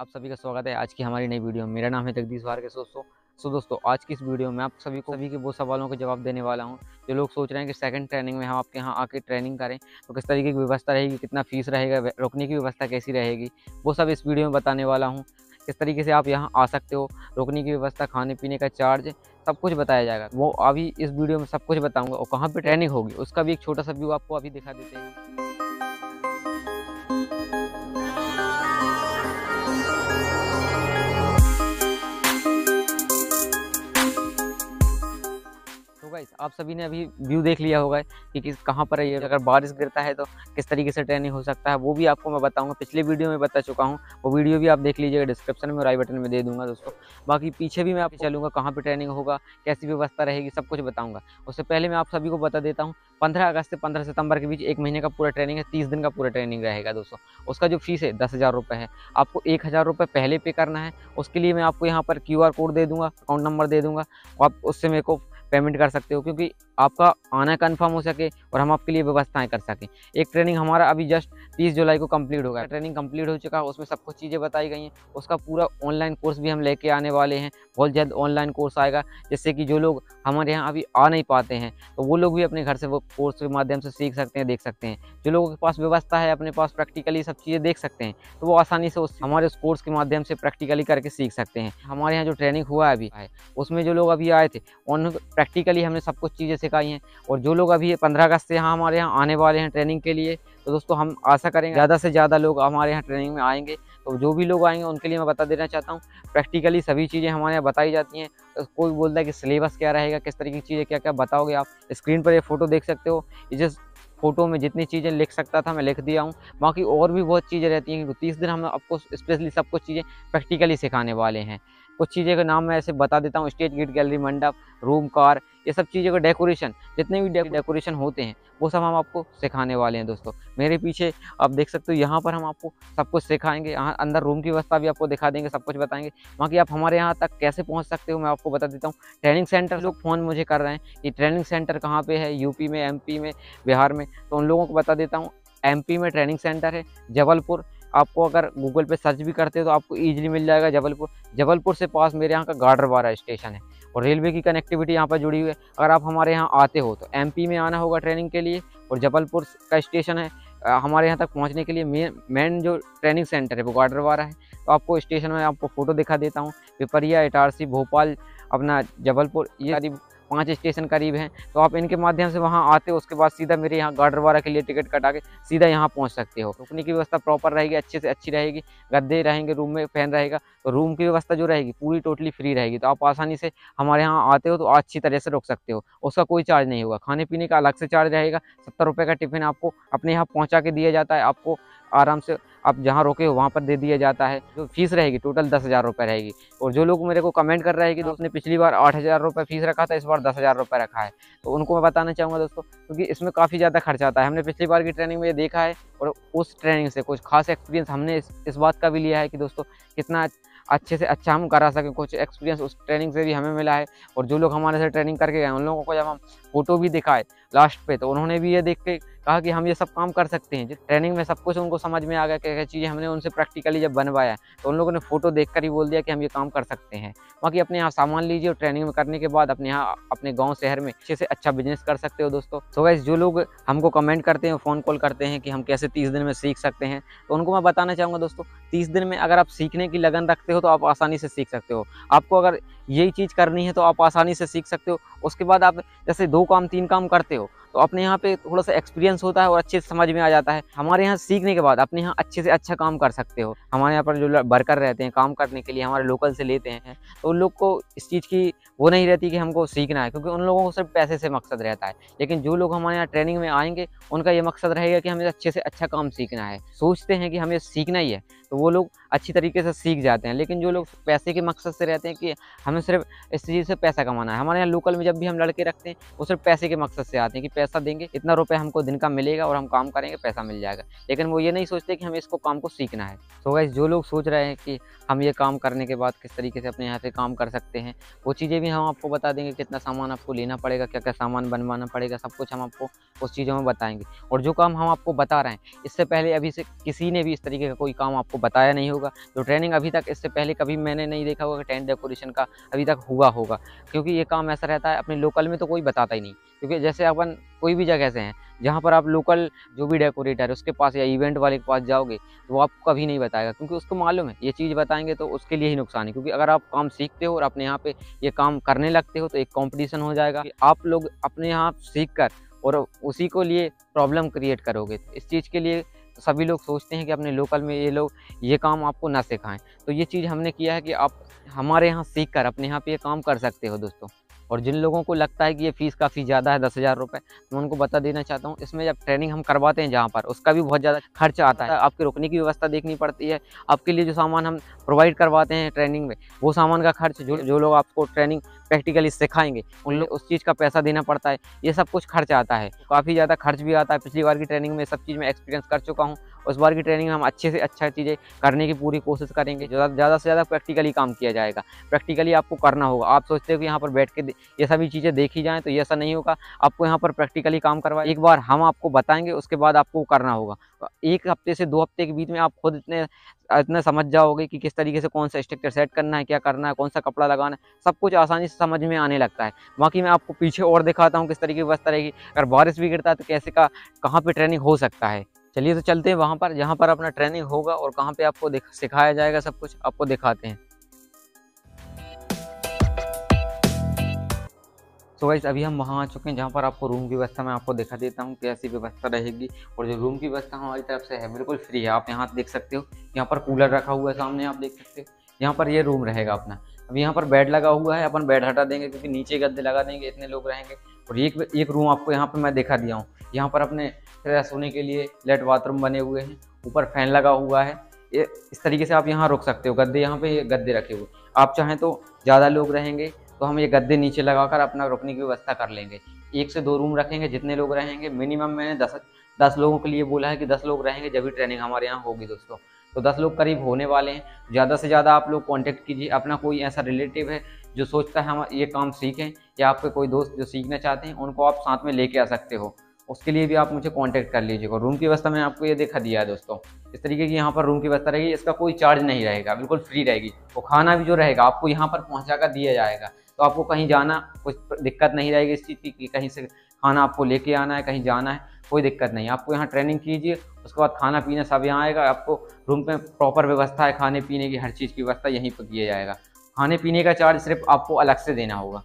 आप सभी का स्वागत है आज की हमारी नई वीडियो मेरा नाम है जगदीश वार के दोस्तों सो दोस्तों, आज की इस वीडियो में आप सभी को सभी के वो सवालों के जवाब देने वाला हूँ। जो लोग सोच रहे हैं कि सेकंड ट्रेनिंग में हम आपके यहाँ आके ट्रेनिंग करें तो किस तरीके की व्यवस्था रहेगी, कितना फ़ीस रहेगा रुकने की व्यवस्था कैसी रहेगी, वो सब इस वीडियो में बताने वाला हूँ। किस तरीके से आप यहाँ आ सकते हो, रुकने की व्यवस्था, खाने पीने का चार्ज सब कुछ बताया जाएगा। वो अभी इस वीडियो में सब कुछ बताऊँगा और कहाँ पर ट्रेनिंग होगी, उसका भी एक छोटा सा व्यू आपको अभी दिखा देते हैं। गाइस आप सभी ने अभी व्यू देख लिया होगा कि किस, कहाँ पर है ये? अगर बारिश गिरता है तो किस तरीके से ट्रेनिंग हो सकता है, वो भी आपको मैं बताऊँगा। पिछले वीडियो में बता चुका हूँ, वो वीडियो भी आप देख लीजिएगा डिस्क्रिप्शन में और आई बटन में दे दूँगा दोस्तों। बाकी पीछे भी मैं आपको चलूँगा, कहाँ पर ट्रेनिंग होगा, कैसी व्यवस्था रहेगी, सब कुछ बताऊँगा। उससे पहले मैं आप सभी को बता देता हूँ, पंद्रह अगस्त से पंद्रह सितंबर के बीच एक महीने का पूरा ट्रेनिंग है, तीस दिन का पूरा ट्रेनिंग रहेगा दोस्तों। उसका जो फ़ीस है, दस हज़ार रुपये है। आपको एक हज़ार रुपये पहले पे करना है, उसके लिए मैं आपको यहाँ पर क्यू आर कोड दे दूँगा अकाउंट नंबर दे दूँगा। आप, उससे मेरे को पेमेंट कर सकते हो, क्योंकि आपका आना कन्फर्म हो सके और हम आपके लिए व्यवस्थाएँ कर सकें। एक ट्रेनिंग हमारा अभी जस्ट 30 जुलाई को कंप्लीट होगा ट्रेनिंग कंप्लीट हो चुका है उसमें सब कुछ चीज़ें बताई गई हैं। उसका पूरा ऑनलाइन कोर्स भी हम लेके आने वाले हैं। बहुत जल्द ऑनलाइन कोर्स आएगा, जिससे कि जो लोग हमारे यहाँ अभी आ नहीं पाते हैं तो वो लोग भी अपने घर से वो कोर्स के माध्यम से सीख सकते हैं, देख सकते हैं। जो लोगों के पास व्यवस्था है, अपने पास प्रैक्टिकली सब चीज़ें देख सकते हैं तो वो आसानी से उस हमारे उस कोर्स के माध्यम से प्रैक्टिकली करके सीख सकते हैं। हमारे यहाँ जो ट्रेनिंग हुआ है अभी, उसमें जो लोग अभी आए थे, उन प्रैक्टिकली हमने सब कुछ चीज़ें सिखाई हैं। और जो लोग अभी पंद्रह अगस्त से यहाँ हमारे यहाँ आने वाले हैं ट्रेनिंग के लिए तो दोस्तों हम आशा करेंगे ज़्यादा से ज़्यादा लोग हमारे यहाँ ट्रेनिंग में आएँगे। तो जो भी लोग आएँगे, उनके लिए मैं बता देना चाहता हूँ प्रैक्टिकली सभी चीज़ें हमारे यहाँ बताई जाती हैं। तो कोई बोलता है कि सिलेबस क्या रहेगा, किस तरीके की चीज़ें क्या क्या बताओगे आप? स्क्रीन पर ये फ़ोटो देख सकते हो। जिस फ़ोटो में जितनी चीज़ें लिख सकता था मैं लिख दिया हूँ। बाकी और भी बहुत चीज़ें रहती हैं क्योंकि तीस दिन हम आपको स्पेशली सब कुछ चीज़ें प्रैक्टिकली सिखाने वाले हैं। कुछ चीज़ें का नाम मैं ऐसे बता देता हूँ stage gate gallery mandap room car ये सब चीज़ों का डेकोरेशन जितने भी डेकोरेशन होते हैं, वो सब हम आपको सिखाने वाले हैं दोस्तों। मेरे पीछे आप देख सकते हो, यहाँ पर हम आपको सब कुछ सिखाएँगे, यहाँ अंदर रूम की व्यवस्था भी आपको दिखा देंगे, सब कुछ बताएँगे। बाकी आप हमारे यहाँ तक कैसे पहुँच सकते हो, मैं आपको बता देता हूँ। ट्रेनिंग सेंटर लोग फ़ोन मुझे कर रहे हैं कि ट्रेनिंग सेंटर कहाँ पर है यूपी में एमपी में, बिहार में तो उन लोगों को बता देता हूँ एम में ट्रेनिंग सेंटर है, जबलपुर आपको अगर गूगल पे सर्च भी करते हो तो आपको ईजिली मिल जाएगा जबलपुर। जबलपुर से पास मेरे यहाँ का गाडरवारा स्टेशन है और रेलवे की कनेक्टिविटी यहाँ पर जुड़ी हुई है। अगर आप हमारे यहाँ आते हो तो एमपी में आना होगा ट्रेनिंग के लिए और जबलपुर का स्टेशन है हमारे यहाँ तक पहुँचने के लिए मेन मेन जो ट्रेनिंग सेंटर है वो गाडरवारा है। तो आपको स्टेशन में आपको फ़ोटो दिखा देता हूँ। पिपरिया, इटारसी, भोपाल, अपना जबलपुर, ये सारी पाँच स्टेशन करीब हैं। तो आप इनके माध्यम से वहाँ आते हो, उसके बाद सीधा मेरे यहाँ गाडरवारा के लिए टिकट कटा के सीधा यहाँ पहुँच सकते हो। रुकने की व्यवस्था प्रॉपर रहेगी, अच्छे से अच्छी रहेगी, गद्दे रहेंगे, रूम में फ़ैन रहेगा तो रूम की व्यवस्था जो रहेगी पूरी टोटली फ्री रहेगी। तो आप आसानी से हमारे यहाँ आते हो तो अच्छी तरह से रुक सकते हो, उसका कोई चार्ज नहीं होगा। खाने पीने का अलग से चार्ज रहेगा, सत्तर रुपये का टिफ़िन आपको अपने यहाँ पहुँचा के दिया जाता है, आपको आराम से आप जहाँ रोके हो वहाँ पर दे दिया जाता है। जो फ़ीस रहेगी टोटल दस हज़ार रुपये रहेगी। और जो लोग मेरे को कमेंट कर रहे हैं कि दोस्त ने पिछली बार आठ हज़ार रुपये फ़ीस रखा था इस बार दस हज़ार रुपये रखा है। तो उनको मैं बताना चाहूँगा दोस्तों क्योंकि इसमें काफ़ी ज़्यादा खर्चा आता है। हमने पिछली बार की ट्रेनिंग में ये देखा है और उस ट्रेनिंग से कुछ खास एक्सपीरियंस हमने इस, इस बात का भी लिया है कि दोस्तों कितना अच्छे से अच्छा हम करा सकें। कुछ एक्सपीरियंस उस ट्रेनिंग से भी हमें मिला है और जो लोग हमारे से ट्रेनिंग करके गए उन लोगों को जब हम फ़ोटो भी दिखाए लास्ट पे तो उन्होंने भी ये देख के कहा कि हम ये सब काम कर सकते हैं। ट्रेनिंग में सब कुछ उनको समझ में आ गया क्या क्या चीज़ें हमने उनसे प्रैक्टिकली जब बनवाया तो उन लोगों ने फ़ोटो देख ही बोल दिया कि हम ये काम कर सकते हैं। बाकी अपने यहाँ सामान लीजिए और ट्रेनिंग में करने के बाद अपने यहाँ, अपने गाँव शहर में अच्छे से अच्छा बिज़नेस कर सकते हो दोस्तों। तो वैसे जो लोग हमको कमेंट करते हैं फ़ोन कॉल करते हैं कि हम कैसे तीस दिन में सीख सकते हैं तो उनको मैं बताना चाहूँगा दोस्तों, तीस दिन में अगर आप सीखने की लगन रखते हो तो आप आसानी से सीख सकते हो। आपको अगर यही चीज़ करनी है तो आप आसानी से सीख सकते हो। उसके बाद आप जैसे दो काम, तीन काम करते हो तो अपने यहाँ पे थोड़ा सा एक्सपीरियंस होता है और अच्छे से समझ में आ जाता है। हमारे यहाँ सीखने के बाद अपने यहाँ अच्छे से अच्छा काम कर सकते हो। हमारे यहाँ पर जो वर्कर रहते हैं, काम करने के लिए हमारे लोकल से लेते हैं तो उन लोग को इस चीज़ की वो नहीं रहती कि हमको सीखना है, क्योंकि उन लोगों को सिर्फ़ पैसे से मकसद रहता है। लेकिन जो लोग हमारे यहाँ ट्रेनिंग में आएँगे, उनका ये मकसद रहेगा कि हमें अच्छे से अच्छा काम सीखना है। सोचते हैं कि हमें सीखना ही है तो वो लोग अच्छी तरीके से सीख जाते हैं। लेकिन जो लोग पैसे के मकसद से रहते हैं कि हमें सिर्फ़ इस चीज़ से पैसा कमाना है। हमारे यहाँ लोकल में जब भी हम लड़के रखते हैं, वो सिर्फ़ पैसे के मकसद से आते हैं कि पैसा देंगे, इतना रुपये हमको दिन का मिलेगा और हम काम करेंगे, पैसा मिल जाएगा। लेकिन वो ये नहीं सोचते कि हमें इसको काम को सीखना है। तो so जो लोग सोच रहे हैं कि हम ये काम करने के बाद किस तरीके से अपने यहाँ से काम कर सकते हैं, वो चीज़ें भी हम आपको बता देंगे, कितना सामान आपको लेना पड़ेगा क्या क्या सामान बनवाना पड़ेगा, सब कुछ हम आपको उस चीज़ों में बताएँगे। और जो काम हम आपको बता रहे हैं, इससे पहले अभी से किसी ने भी इस तरीके का कोई काम आपको बताया नहीं होगा। जो ट्रेनिंग अभी तक, इससे पहले कभी मैंने नहीं देखा होगा टेंट डेकोरेशन का अभी तक हुआ होगा। क्योंकि ये काम ऐसा रहता है, अपने लोकल में तो कोई बताता ही नहीं। क्योंकि जैसे अपन कोई भी जगह से हैं, जहाँ पर आप लोकल जो भी डेकोरेटर है, उसके पास या इवेंट वाले के पास जाओगे तो वो आपको कभी नहीं बताएगा, क्योंकि उसको मालूम है, ये चीज़ बताएँगे तो उसके लिए ही नुकसान है, क्योंकि अगर आप काम सीखते हो और अपने यहाँ पे ये काम करने लगते हो तो एक कॉम्पिटिशन हो जाएगा आप लोग अपने यहाँ सीख कर और उसी को लिए प्रॉब्लम क्रिएट करोगे। इस चीज़ के लिए सभी लोग सोचते हैं कि अपने लोकल में ये लोग, ये काम आपको ना सिखाएँ। तो ये चीज़ हमने किया है कि आप हमारे यहाँ सीख कर अपने यहाँ पे ये काम कर सकते हो दोस्तों। और जिन लोगों को लगता है कि ये फ़ीस काफ़ी ज़्यादा है, दस हज़ार रुपये तो मैं उनको बता देना चाहता हूँ, इसमें जब ट्रेनिंग हम करवाते हैं जहाँ पर, उसका भी बहुत ज़्यादा खर्च आता है। आपके रुकने की व्यवस्था देखनी पड़ती है, आपके लिए जो सामान हम प्रोवाइड करवाते हैं ट्रेनिंग में, वो सामान का खर्च, जो जो लोग आपको ट्रेनिंग प्रैक्टिकली सिखाएँगे उन लोग उस चीज़ का पैसा देना पड़ता है ये सब कुछ खर्च आता है। काफ़ी ज़्यादा खर्च भी आता है पिछली बार की ट्रेनिंग में सब चीज़ में एक्सपीरियंस कर चुका हूँ उस बार की ट्रेनिंग में हम अच्छे से अच्छा चीज़ें करने की पूरी कोशिश करेंगे ज़्यादा से ज़्यादा प्रैक्टिकली काम किया जाएगा। प्रैक्टिकली आपको करना होगा। आप सोचते हो कि यहाँ पर बैठ के ये सभी चीज़ें देखी जाएँ तो ये ऐसा नहीं होगा। आपको यहाँ पर प्रैक्टिकली काम करवा एक बार हम आपको बताएँगे उसके बाद आपको करना होगा। एक हफ़्ते से दो हफ़्ते के बीच में आप खुद इतने, इतना समझ जाओगे कि किस तरीके से कौन सा स्ट्रक्चर सेट करना है, क्या करना है, कौन सा कपड़ा लगाना है, सब कुछ आसानी से समझ में आने लगता है। बाकी मैं आपको पीछे और दिखाता हूँ किस तरीके की व्यवस्था रहेगी। अगर बारिश भी गिरता है तो कैसे का, कहाँ पर ट्रेनिंग हो सकता है। चलिए तो चलते हैं वहाँ पर, जहाँ पर अपना ट्रेनिंग होगा और कहाँ पर आपको सिखाया जाएगा सब कुछ, आपको दिखाते हैं। तो वैसे अभी हम वहाँ आ चुके हैं जहाँ पर आपको रूम की व्यवस्था मैं आपको दिखा देता हूँ कैसी व्यवस्था रहेगी। और जो रूम की व्यवस्था हमारी तरफ़ से है, बिल्कुल फ्री है। आप यहाँ देख सकते हो, यहाँ पर कूलर रखा हुआ है सामने, आप देख सकते हो। यहाँ पर ये रूम रहेगा अपना। अब यहाँ पर बेड लगा हुआ है, अपन बेड हटा देंगे क्योंकि नीचे गद्दे लगा देंगे, इतने लोग रहेंगे। और एक एक रूम आपको यहाँ पर मैं दिखा दिया हूँ। यहाँ पर अपने होने के लिए लेट बाथरूम बने हुए हैं। ऊपर फ़ैन लगा हुआ है। इस तरीके से आप यहाँ रुक सकते हो। गद्दे यहाँ पे गद्दे रखे हुए। आप चाहें तो ज़्यादा लोग रहेंगे तो हम ये गद्दे नीचे लगाकर अपना रुकने की व्यवस्था कर लेंगे। एक से दो रूम रखेंगे, जितने लोग रहेंगे। मिनिमम मैंने दस दस लोगों के लिए बोला है कि दस लोग रहेंगे, जब भी ट्रेनिंग हमारे यहाँ होगी दोस्तों। तो दस लोग करीब होने वाले हैं। ज़्यादा से ज़्यादा आप लोग कांटेक्ट कीजिए। अपना कोई ऐसा रिलेटिव है जो सोचता है हम ये काम सीखें, या आपके कोई दोस्त जो सीखना चाहते हैं, उनको आप साथ में लेके आ सकते हो। उसके लिए भी आप मुझे कांटेक्ट कर लीजिएगा। रूम की व्यवस्था मैंने आपको ये देखा दिया है दोस्तों। इस तरीके की यहाँ पर रूम की व्यवस्था रहेगी। इसका कोई चार्ज नहीं रहेगा। बिल्कुल फ्री रहेगी। और खाना भी जो रहेगा, आपको यहाँ पर पहुँचा दिया जाएगा। तो आपको कहीं जाना कुछ दिक्कत नहीं रहेगी इस चीज़ की कि कहीं से खाना आपको लेके आना है, कहीं जाना है, कोई दिक्कत नहीं। आपको यहाँ ट्रेनिंग कीजिए, उसके बाद खाना पीना सब यहाँ आएगा, आपको रूम में प्रॉपर व्यवस्था है, खाने पीने की, हर चीज़ की व्यवस्था यहीं पर किया जाएगा। खाने पीने का चार्ज सिर्फ़ आपको अलग से देना होगा।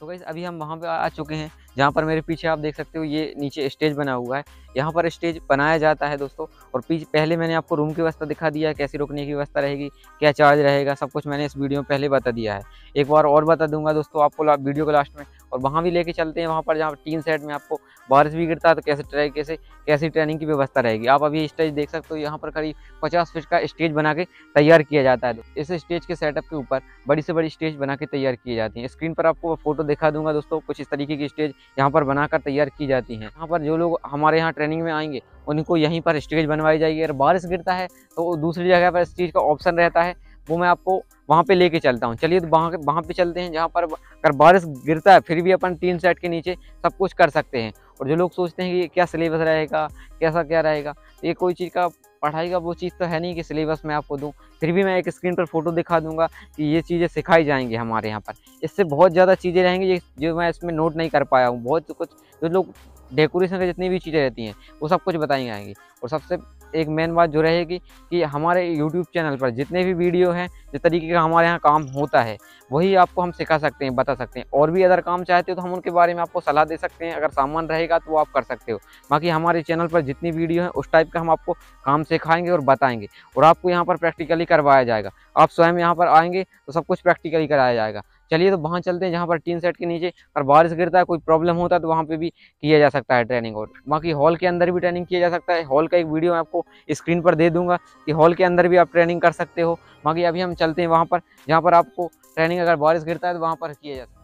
तो भाई अभी हम वहाँ पर आ चुके हैं। जहाँ पर मेरे पीछे आप देख सकते हो ये नीचे स्टेज बना हुआ है। यहाँ पर स्टेज बनाया जाता है दोस्तों और पीछे पहले मैंने आपको रूम की व्यवस्था दिखा दिया है, कैसी रुकने की व्यवस्था रहेगी, क्या चार्ज रहेगा, सब कुछ मैंने इस वीडियो में पहले बता दिया है। एक बार और बता दूँगा दोस्तों आपको वीडियो को लास्ट में और वहाँ भी लेके चलते हैं, वहाँ पर जहाँ टीन सेट में आपको बारिश भी गिरता है तो कैसे ट्राई कैसे, कैसी ट्रेनिंग की व्यवस्था रहेगी? आप अभी स्टेज देख सकते हो, यहाँ पर करीब पचास फीट का स्टेज बना के तैयार किया जाता है। इस स्टेज के सेटअप के ऊपर बड़ी से बड़ी स्टेज बना के तैयार की जाती है। स्क्रीन पर आपको फ़ोटो दिखा दूँगा दोस्तों, कुछ इस तरीके की स्टेज यहाँ पर बनाकर तैयार की जाती है। यहाँ पर जो लोग हमारे यहाँ ट्रेनिंग में आएँगे, उनको यहीं पर स्टेज बनवाई जाएगी। अगर बारिश गिरता है तो दूसरी जगह पर स्टेज का ऑप्शन रहता है वो मैं आपको वहाँ पे लेके चलता हूँ। चलिए तो वहाँ वहाँ पे चलते हैं जहाँ पर अगर बारिश गिरता है, फिर भी अपन तीन सेट के नीचे सब कुछ कर सकते हैं। और जो लोग सोचते हैं कि क्या सिलेबस रहेगा, कैसा क्या रहेगा तो ये कोई चीज़ का पढ़ाई का वो चीज़ तो है नहीं कि सिलेबस मैं आपको दूँ। फिर भी मैं एक स्क्रीन पर फ़ोटो दिखा दूँगा कि ये चीज़ें सिखाई जाएँगी हमारे यहाँ पर। इससे बहुत ज़्यादा चीज़ें रहेंगी जो मैं इसमें नोट नहीं कर पाया हूँ। बहुत कुछ जो लोग डेकोरेशन की जितनी भी चीज़ें रहती हैं, वो सब कुछ बताई जाएँगी। और सबसे एक मेन बात जो रहेगी कि हमारे यूट्यूब चैनल पर जितने भी वीडियो हैं, जिस तरीके का हमारे यहाँ काम होता है, वही आपको हम सिखा सकते हैं, बता सकते हैं। और भी अगर काम चाहते हो तो हम उनके बारे में आपको सलाह दे सकते हैं। अगर सामान रहेगा तो वो आप कर सकते हो। बाकी हमारे चैनल पर जितनी वीडियो है, उस टाइप का हम आपको काम सिखाएँगे और बताएँगे। और आपको यहाँ पर प्रैक्टिकली करवाया जाएगा। आप स्वयं यहाँ पर आएँगे तो सब कुछ प्रैक्टिकली कराया जाएगा। चलिए तो वहाँ चलते हैं जहाँ पर टीन सेट के नीचे और बारिश गिरता है, कोई प्रॉब्लम होता है तो वहाँ पर भी किया जा सकता है ट्रेनिंग। और बाकी हॉल के अंदर भी ट्रेनिंग किया जा सकता है। हॉल का एक वीडियो मैं आपको स्क्रीन पर दे दूँगा कि हॉल के अंदर भी आप ट्रेनिंग कर सकते हो। बाकी अभी हम चलते हैं वहाँ पर, जहाँ पर आपको ट्रेनिंग अगर बारिश गिरता है तो वहाँ पर किया जा सकता है।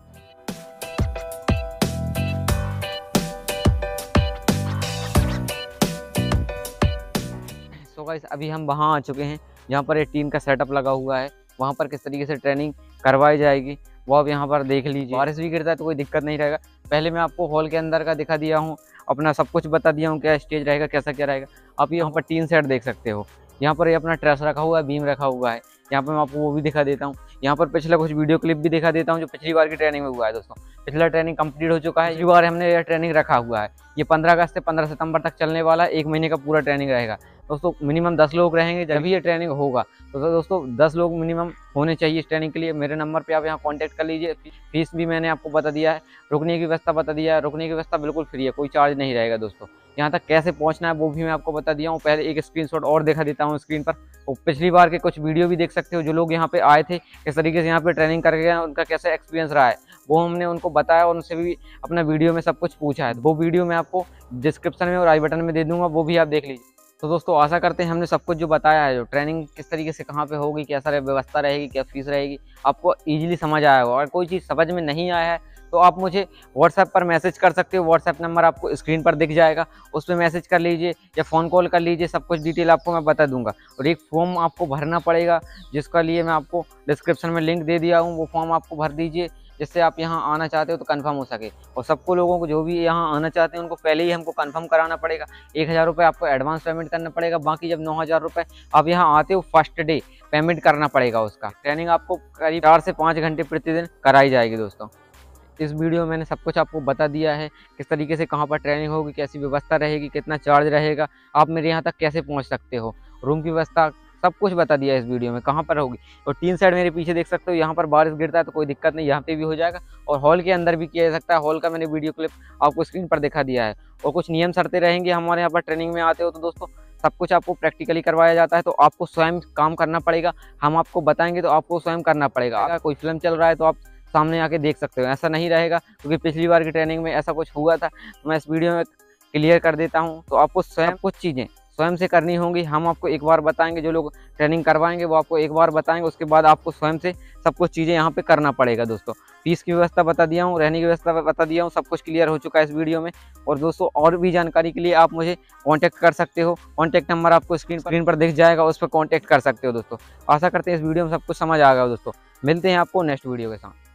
गाइस अभी हम वहाँ आ चुके हैं, जहाँ पर एक टीम का सेटअप लगा हुआ है। वहाँ पर किस तरीके से ट्रेनिंग करवाई जाएगी वो आप यहाँ पर देख लीजिए। बारिश भी गिरता है तो कोई दिक्कत नहीं रहेगा। पहले मैं आपको हॉल के अंदर का दिखा दिया हूँ। अपना सब कुछ बता दिया हूँ क्या स्टेज रहेगा, कैसा क्या रहेगा। आप यहाँ पर टीन सेट देख सकते हो। यहाँ पर ये अपना ट्रेस रखा हुआ है, बीम रखा हुआ है। यहाँ पर मैं आपको वो भी दिखा देता हूँ। यहाँ पर पिछला कुछ वीडियो क्लिप भी दिखा देता हूँ जो पिछली बार की ट्रेनिंग में हुआ है दोस्तों। पिछला ट्रेनिंग कंप्लीट हो चुका है। पिछली बार हमने यह ट्रेनिंग रखा हुआ है। ये पंद्रह अगस्त से पंद्रह सितंबर तक चलने वाला एक महीने का पूरा ट्रेनिंग रहेगा। दोस्तों मिनिमम दस लोग रहेंगे, जब भी ये ट्रेनिंग होगा। तो दोस्तों, दस लोग मिनिमम होने चाहिए इस ट्रेनिंग के लिए। मेरे नंबर पे आप यहाँ कांटेक्ट कर लीजिए। फ़ीस भी मैंने आपको बता दिया है। रुकने की व्यवस्था बता दिया है। रुकने की व्यवस्था बिल्कुल फ्री है, कोई चार्ज नहीं रहेगा दोस्तों। यहाँ तक कैसे पहुँचना है, वो भी मैं आपको बता दिया हूँ। पहले एक स्क्रीन और देखा देता हूँ स्क्रीन पर। और पिछली बार के कुछ वीडियो भी देख सकते हो, जो लोग यहाँ पे आए थे, किस तरीके से यहाँ पे ट्रेनिंग करके गए उनका कैसा एक्सपीरियंस रहा है। वो हमने उनको बताया और उनसे भी अपना वीडियो में सब कुछ पूछा है। वो वीडियो मैं आपको डिस्क्रिप्शन में और आई बटन में दे दूँगा, वो भी आप देख लीजिए। तो दोस्तों, आशा करते हैं हमने सब कुछ जो बताया है, जो ट्रेनिंग किस तरीके से कहाँ पे होगी, कैसा व्यवस्था रहेगी, क्या फ़ीस रहेगी, आपको इजीली समझ आया होगा। अगर कोई चीज़ समझ में नहीं आया है तो आप मुझे व्हाट्सएप पर मैसेज कर सकते हो। व्हाट्सएप नंबर आपको स्क्रीन पर दिख जाएगा। उस पर मैसेज कर लीजिए या फ़ोन कॉल कर लीजिए, सब कुछ डिटेल आपको मैं बता दूँगा। और एक फॉर्म आपको भरना पड़ेगा, जिसका लिए मैं आपको डिस्क्रिप्शन में लिंक दे दिया हूँ। वो फॉर्म आपको भर दीजिए, जिससे आप यहाँ आना चाहते हो तो कंफर्म हो सके। और सबको लोगों को जो भी यहाँ आना चाहते हैं, उनको पहले ही हमको कंफर्म कराना पड़ेगा। एक हज़ार रुपये आपको एडवांस पेमेंट करना पड़ेगा। बाकी जब नौ हज़ार रुपये आप यहाँ आते हो फ़र्स्ट डे पेमेंट करना पड़ेगा उसका। ट्रेनिंग आपको करीब चार से पाँच घंटे प्रतिदिन कराई जाएगी दोस्तों। इस वीडियो में मैंने सब कुछ आपको बता दिया है, किस तरीके से कहाँ पर ट्रेनिंग होगी, कैसी व्यवस्था रहेगी, कितना चार्ज रहेगा, आप मेरे यहाँ तक कैसे पहुँच सकते हो? रूम की व्यवस्था सब कुछ बता दिया इस वीडियो में, कहाँ पर होगी? और तीन साइड मेरे पीछे देख सकते हो, यहाँ पर बारिश गिरता है तो कोई दिक्कत नहीं, यहाँ पे भी हो जाएगा और हॉल के अंदर भी किया जा सकता है हॉल का मैंने वीडियो क्लिप आपको स्क्रीन पर दिखा दिया है। और कुछ नियम शर्तें रहेंगे हमारे यहाँ पर ट्रेनिंग में आते हो तो दोस्तों, सब कुछ आपको प्रैक्टिकली करवाया जाता है तो आपको स्वयं काम करना पड़ेगा, हम आपको बताएँगे तो आपको स्वयं करना पड़ेगा। कोई फ़िल्म चल रहा है तो आप सामने आके देख सकते हो। ऐसा नहीं रहेगा, क्योंकि पिछली बार की ट्रेनिंग में ऐसा कुछ हुआ था। तो मैं इस वीडियो में क्लियर कर देता हूँ। तो आपको स्वयं कुछ चीज़ें स्वयं से करनी होंगी। हम आपको एक बार बताएँगे, जो लोग ट्रेनिंग करवाएँगे, वो आपको एक बार बताएँगे। उसके बाद आपको स्वयं से सब कुछ चीज़ें यहाँ पे करना पड़ेगा दोस्तों। फ़ीस की व्यवस्था बता दिया हूँ, रहने की व्यवस्था बता दिया हूँ, सब कुछ क्लियर हो चुका है इस वीडियो में। और दोस्तों, और भी जानकारी के लिए आप मुझे कॉन्टैक्ट कर सकते हो। कॉन्टैक्ट नंबर आपको स्क्रीन स्क्रीन पर दिख जाएगा, उस पर कॉन्टैक्ट कर सकते हो दोस्तों। आशा करते हैं इस वीडियो में सब कुछ समझ आ गया दोस्तों। मिलते हैं आपको नेक्स्ट वीडियो के साथ।